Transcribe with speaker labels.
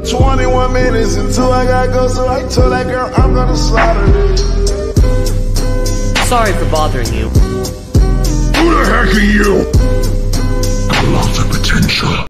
Speaker 1: 21 minutes until I gotta go, so I told that girl I'm gonna slaughter it.
Speaker 2: Sorry for bothering you.
Speaker 3: Who the heck are you?